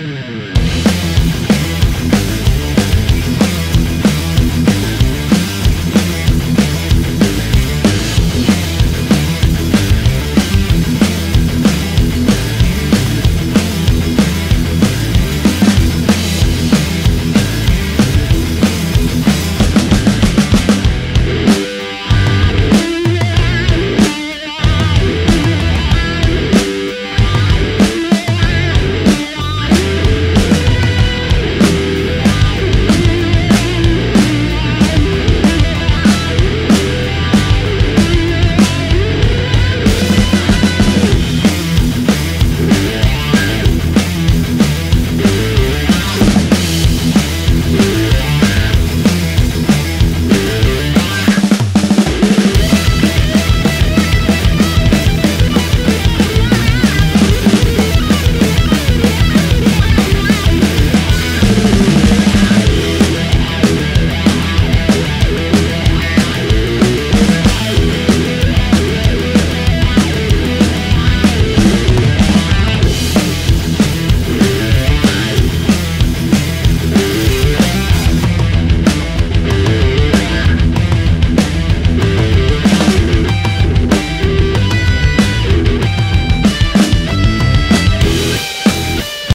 Mm-hmm.